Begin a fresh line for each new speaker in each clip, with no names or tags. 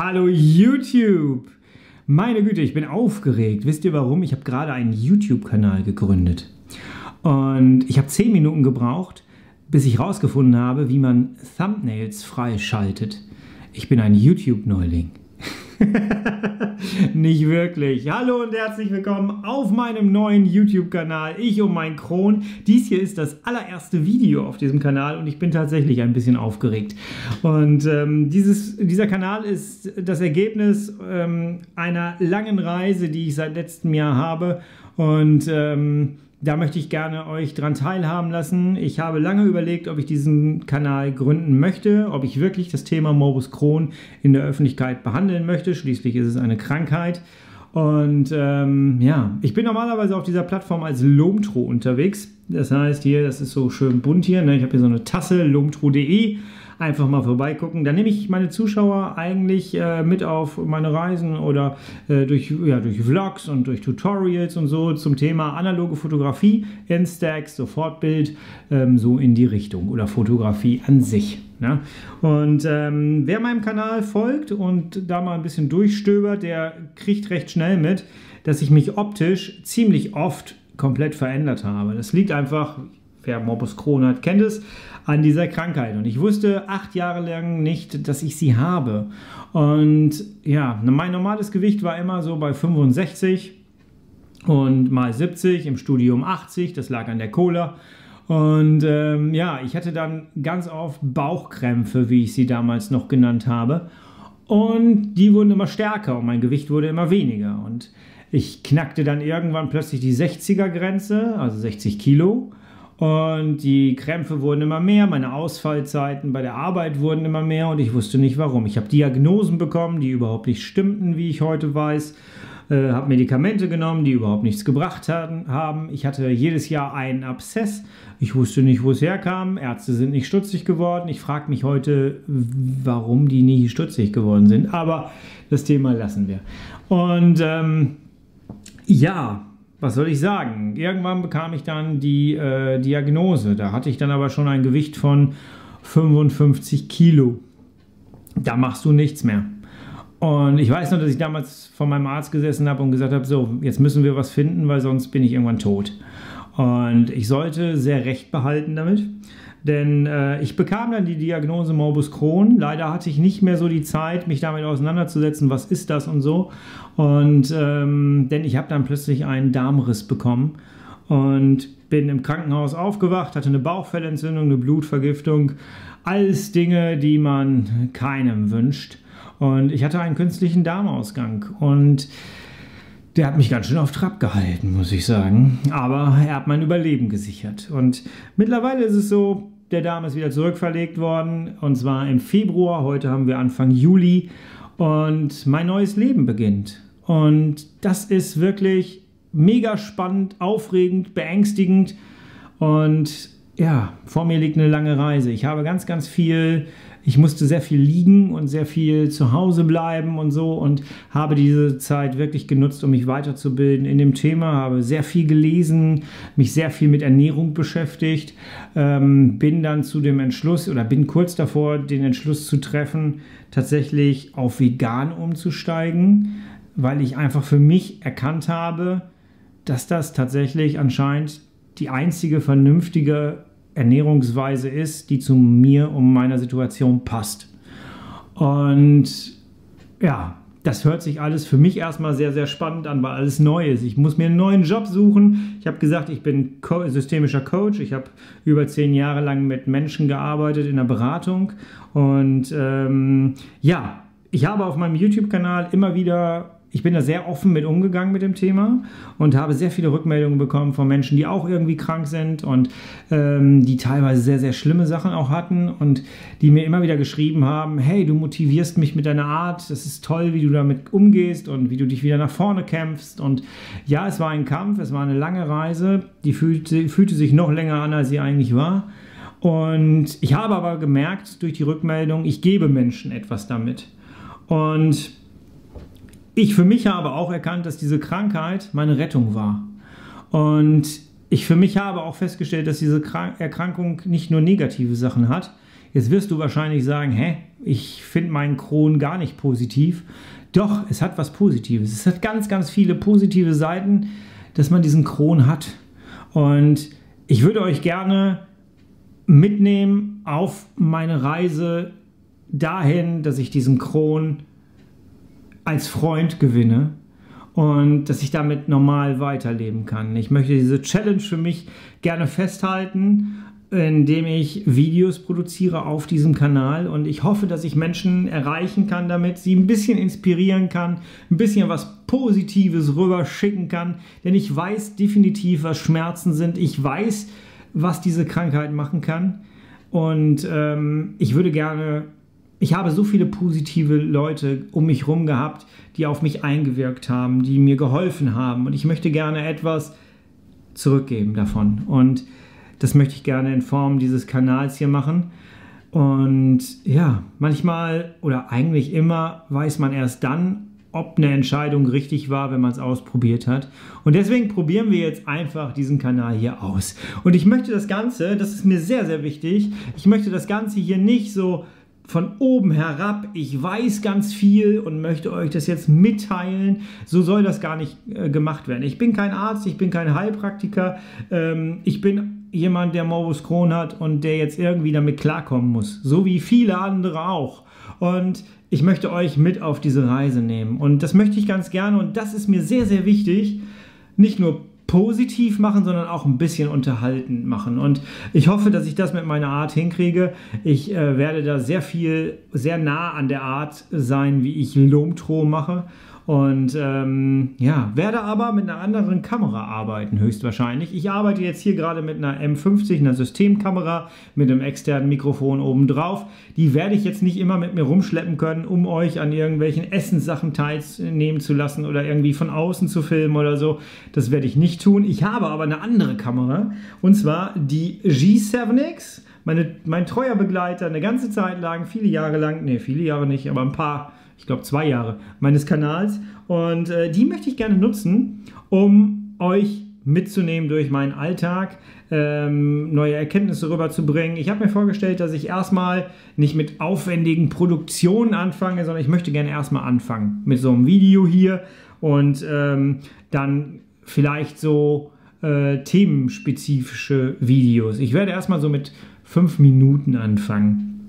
Hallo YouTube! Meine Güte, ich bin aufgeregt. Wisst ihr warum? Ich habe gerade einen YouTube-Kanal gegründet. Und ich habe 10 Minuten gebraucht, bis ich herausgefunden habe, wie man Thumbnails freischaltet. Ich bin ein YouTube-Neuling. Nicht wirklich. Hallo und herzlich willkommen auf meinem neuen YouTube-Kanal. Ich und mein Kron. Dies hier ist das allererste Video auf diesem Kanal und ich bin tatsächlich ein bisschen aufgeregt. Und ähm, dieses, dieser Kanal ist das Ergebnis ähm, einer langen Reise, die ich seit letztem Jahr habe. Und ähm, da möchte ich gerne euch dran teilhaben lassen. Ich habe lange überlegt, ob ich diesen Kanal gründen möchte, ob ich wirklich das Thema Morbus Crohn in der Öffentlichkeit behandeln möchte. Schließlich ist es eine Krankheit. Und ähm, ja, ich bin normalerweise auf dieser Plattform als Lomtro unterwegs. Das heißt hier, das ist so schön bunt hier. Ne? Ich habe hier so eine Tasse, lomtro.de einfach mal vorbeigucken. Da nehme ich meine Zuschauer eigentlich äh, mit auf meine Reisen oder äh, durch, ja, durch Vlogs und durch Tutorials und so zum Thema analoge Fotografie, Instax, Sofortbild, ähm, so in die Richtung oder Fotografie an sich. Ne? Und ähm, wer meinem Kanal folgt und da mal ein bisschen durchstöbert, der kriegt recht schnell mit, dass ich mich optisch ziemlich oft komplett verändert habe. Das liegt einfach, wer Morbus Crohn hat, kennt es, an dieser Krankheit. Und ich wusste acht Jahre lang nicht, dass ich sie habe. Und ja, mein normales Gewicht war immer so bei 65 und mal 70, im Studium 80, das lag an der Cola. Und ähm, ja, ich hatte dann ganz oft Bauchkrämpfe, wie ich sie damals noch genannt habe. Und die wurden immer stärker und mein Gewicht wurde immer weniger. Und ich knackte dann irgendwann plötzlich die 60er Grenze, also 60 Kilo. Und die Krämpfe wurden immer mehr, meine Ausfallzeiten bei der Arbeit wurden immer mehr und ich wusste nicht warum. Ich habe Diagnosen bekommen, die überhaupt nicht stimmten, wie ich heute weiß. Äh, habe Medikamente genommen, die überhaupt nichts gebracht haben. Ich hatte jedes Jahr einen Abszess. Ich wusste nicht, wo es herkam. Ärzte sind nicht stutzig geworden. Ich frage mich heute, warum die nie stutzig geworden sind. Aber das Thema lassen wir. Und ähm, ja, was soll ich sagen? Irgendwann bekam ich dann die äh, Diagnose. Da hatte ich dann aber schon ein Gewicht von 55 Kilo. Da machst du nichts mehr. Und ich weiß noch, dass ich damals vor meinem Arzt gesessen habe und gesagt habe, so, jetzt müssen wir was finden, weil sonst bin ich irgendwann tot. Und ich sollte sehr recht behalten damit. Denn äh, ich bekam dann die Diagnose Morbus Crohn. Leider hatte ich nicht mehr so die Zeit, mich damit auseinanderzusetzen, was ist das und so. Und ähm, denn ich habe dann plötzlich einen Darmriss bekommen und bin im Krankenhaus aufgewacht, hatte eine Bauchfellentzündung, eine Blutvergiftung, alles Dinge, die man keinem wünscht. Und ich hatte einen künstlichen Darmausgang und der hat mich ganz schön auf Trab gehalten, muss ich sagen. Aber er hat mein Überleben gesichert. Und mittlerweile ist es so, der Darm ist wieder zurückverlegt worden. Und zwar im Februar. Heute haben wir Anfang Juli. Und mein neues Leben beginnt. Und das ist wirklich mega spannend, aufregend, beängstigend. Und ja, vor mir liegt eine lange Reise. Ich habe ganz, ganz viel ich musste sehr viel liegen und sehr viel zu Hause bleiben und so und habe diese Zeit wirklich genutzt, um mich weiterzubilden in dem Thema, habe sehr viel gelesen, mich sehr viel mit Ernährung beschäftigt, ähm, bin dann zu dem Entschluss oder bin kurz davor, den Entschluss zu treffen, tatsächlich auf vegan umzusteigen, weil ich einfach für mich erkannt habe, dass das tatsächlich anscheinend die einzige vernünftige Ernährungsweise ist, die zu mir und meiner Situation passt. Und ja, das hört sich alles für mich erstmal sehr, sehr spannend an, weil alles neu ist. Ich muss mir einen neuen Job suchen. Ich habe gesagt, ich bin Co systemischer Coach. Ich habe über zehn Jahre lang mit Menschen gearbeitet in der Beratung. Und ähm, ja, ich habe auf meinem YouTube-Kanal immer wieder ich bin da sehr offen mit umgegangen mit dem Thema und habe sehr viele Rückmeldungen bekommen von Menschen, die auch irgendwie krank sind und ähm, die teilweise sehr, sehr schlimme Sachen auch hatten und die mir immer wieder geschrieben haben, hey, du motivierst mich mit deiner Art, das ist toll, wie du damit umgehst und wie du dich wieder nach vorne kämpfst. Und ja, es war ein Kampf, es war eine lange Reise, die fühlte, fühlte sich noch länger an, als sie eigentlich war. Und ich habe aber gemerkt durch die Rückmeldung, ich gebe Menschen etwas damit. Und ich für mich habe auch erkannt, dass diese Krankheit meine Rettung war. Und ich für mich habe auch festgestellt, dass diese Erkrankung nicht nur negative Sachen hat. Jetzt wirst du wahrscheinlich sagen, hä, ich finde meinen Kron gar nicht positiv. Doch, es hat was Positives. Es hat ganz, ganz viele positive Seiten, dass man diesen Kron hat. Und ich würde euch gerne mitnehmen auf meine Reise dahin, dass ich diesen Kron als Freund gewinne und dass ich damit normal weiterleben kann. Ich möchte diese Challenge für mich gerne festhalten, indem ich Videos produziere auf diesem Kanal und ich hoffe, dass ich Menschen erreichen kann damit, sie ein bisschen inspirieren kann, ein bisschen was Positives rüber schicken kann, denn ich weiß definitiv, was Schmerzen sind. Ich weiß, was diese Krankheit machen kann und ähm, ich würde gerne ich habe so viele positive Leute um mich herum gehabt, die auf mich eingewirkt haben, die mir geholfen haben. Und ich möchte gerne etwas zurückgeben davon. Und das möchte ich gerne in Form dieses Kanals hier machen. Und ja, manchmal oder eigentlich immer weiß man erst dann, ob eine Entscheidung richtig war, wenn man es ausprobiert hat. Und deswegen probieren wir jetzt einfach diesen Kanal hier aus. Und ich möchte das Ganze, das ist mir sehr, sehr wichtig, ich möchte das Ganze hier nicht so von oben herab, ich weiß ganz viel und möchte euch das jetzt mitteilen. So soll das gar nicht äh, gemacht werden. Ich bin kein Arzt, ich bin kein Heilpraktiker, ähm, ich bin jemand, der Morbus Crohn hat und der jetzt irgendwie damit klarkommen muss. So wie viele andere auch. Und ich möchte euch mit auf diese Reise nehmen. Und das möchte ich ganz gerne und das ist mir sehr, sehr wichtig. Nicht nur positiv machen, sondern auch ein bisschen unterhaltend machen. Und ich hoffe, dass ich das mit meiner Art hinkriege. Ich äh, werde da sehr viel, sehr nah an der Art sein, wie ich Lomtro mache. Und ähm, ja, werde aber mit einer anderen Kamera arbeiten, höchstwahrscheinlich. Ich arbeite jetzt hier gerade mit einer M50, einer Systemkamera, mit einem externen Mikrofon oben drauf. Die werde ich jetzt nicht immer mit mir rumschleppen können, um euch an irgendwelchen Essenssachen teilnehmen zu lassen oder irgendwie von außen zu filmen oder so. Das werde ich nicht tun. Ich habe aber eine andere Kamera und zwar die G7X. Meine, mein treuer Begleiter eine ganze Zeit lang, viele Jahre lang, nee, viele Jahre nicht, aber ein paar ich glaube, zwei Jahre meines Kanals. Und äh, die möchte ich gerne nutzen, um euch mitzunehmen durch meinen Alltag, ähm, neue Erkenntnisse rüberzubringen. Ich habe mir vorgestellt, dass ich erstmal nicht mit aufwendigen Produktionen anfange, sondern ich möchte gerne erstmal anfangen mit so einem Video hier und ähm, dann vielleicht so äh, themenspezifische Videos. Ich werde erstmal so mit fünf Minuten anfangen,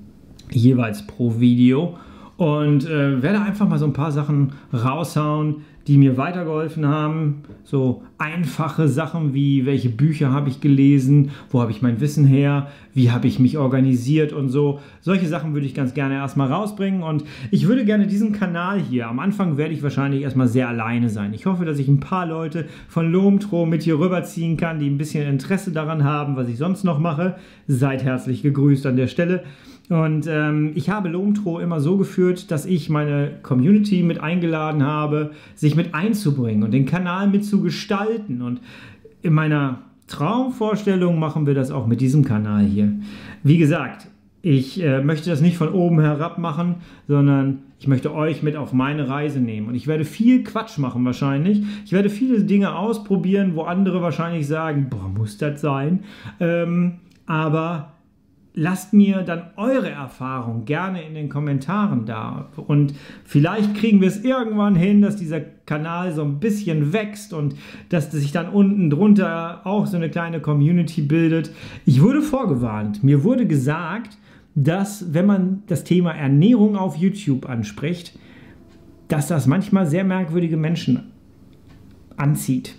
jeweils pro Video und äh, werde einfach mal so ein paar Sachen raushauen, die mir weitergeholfen haben. So einfache Sachen wie, welche Bücher habe ich gelesen, wo habe ich mein Wissen her, wie habe ich mich organisiert und so. Solche Sachen würde ich ganz gerne erstmal rausbringen und ich würde gerne diesen Kanal hier, am Anfang werde ich wahrscheinlich erstmal sehr alleine sein. Ich hoffe, dass ich ein paar Leute von Lomtro mit hier rüberziehen kann, die ein bisschen Interesse daran haben, was ich sonst noch mache. Seid herzlich gegrüßt an der Stelle. Und ähm, ich habe Lomtro immer so geführt, dass ich meine Community mit eingeladen habe, sich mit einzubringen und den Kanal mit zu gestalten. Und in meiner Traumvorstellung machen wir das auch mit diesem Kanal hier. Wie gesagt, ich äh, möchte das nicht von oben herab machen, sondern ich möchte euch mit auf meine Reise nehmen. Und ich werde viel Quatsch machen wahrscheinlich. Ich werde viele Dinge ausprobieren, wo andere wahrscheinlich sagen, boah, muss das sein? Ähm, aber lasst mir dann eure Erfahrung gerne in den Kommentaren da. Und vielleicht kriegen wir es irgendwann hin, dass dieser Kanal so ein bisschen wächst und dass sich dann unten drunter auch so eine kleine Community bildet. Ich wurde vorgewarnt. Mir wurde gesagt, dass wenn man das Thema Ernährung auf YouTube anspricht, dass das manchmal sehr merkwürdige Menschen anzieht.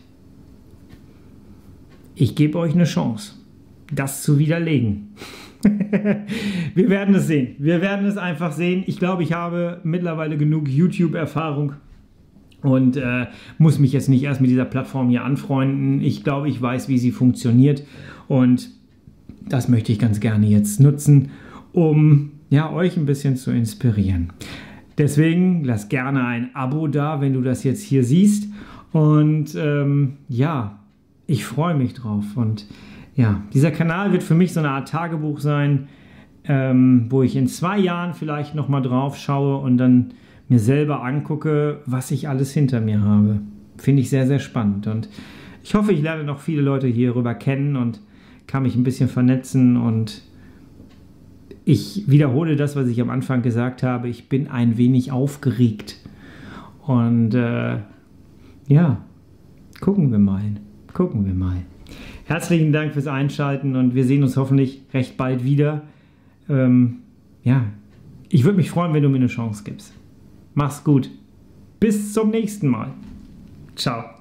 Ich gebe euch eine Chance, das zu widerlegen. wir werden es sehen. Wir werden es einfach sehen. Ich glaube, ich habe mittlerweile genug YouTube-Erfahrung und äh, muss mich jetzt nicht erst mit dieser Plattform hier anfreunden. Ich glaube, ich weiß, wie sie funktioniert und das möchte ich ganz gerne jetzt nutzen, um ja, euch ein bisschen zu inspirieren. Deswegen lass gerne ein Abo da, wenn du das jetzt hier siehst. Und ähm, ja, ich freue mich drauf und ja, dieser Kanal wird für mich so eine Art Tagebuch sein, ähm, wo ich in zwei Jahren vielleicht nochmal drauf schaue und dann mir selber angucke, was ich alles hinter mir habe. Finde ich sehr, sehr spannend. Und ich hoffe, ich lerne noch viele Leute hierüber kennen und kann mich ein bisschen vernetzen und ich wiederhole das, was ich am Anfang gesagt habe. Ich bin ein wenig aufgeregt. Und äh, ja, gucken wir mal. Gucken wir mal. Herzlichen Dank fürs Einschalten und wir sehen uns hoffentlich recht bald wieder. Ähm, ja, ich würde mich freuen, wenn du mir eine Chance gibst. Mach's gut. Bis zum nächsten Mal. Ciao.